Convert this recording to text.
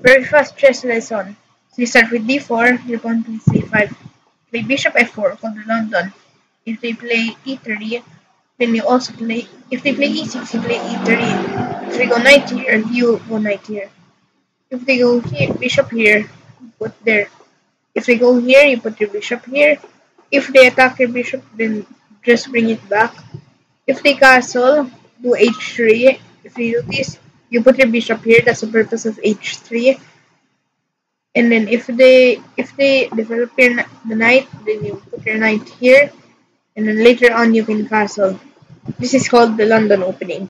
Very fast chess lesson. So you start with d4, your pawn plays c5. Play bishop f4 contra London. If they play e3, then you also play, if they play e6, you play e3. If they go knight here, you go knight here. If they go here, bishop here, you put there. If they go here, you put your bishop here. If they attack your bishop, then just bring it back. If they castle, do h3. If they do this, you put your bishop here. That's the purpose of h3. And then if they if they develop your, the knight, then you put your knight here. And then later on, you can castle. This is called the London opening.